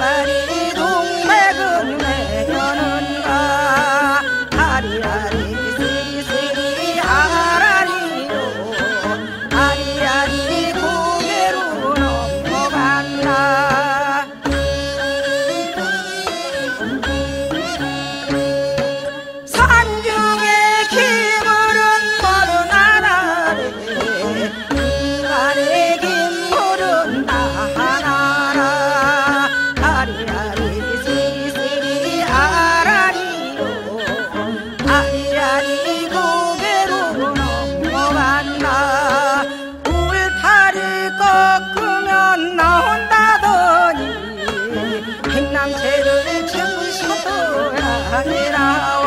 party. 남체를 주셔도 아니라.